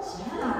行了。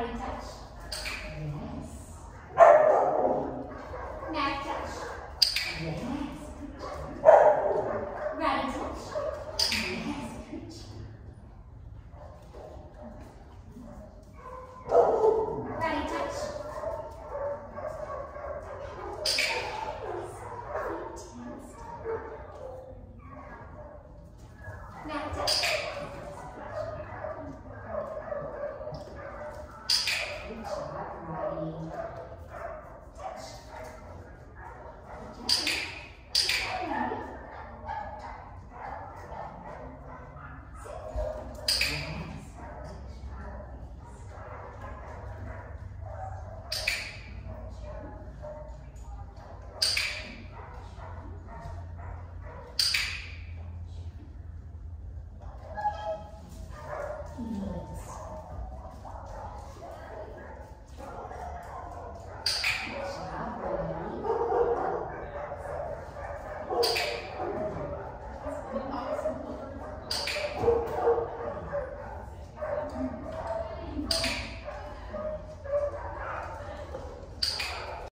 high touch.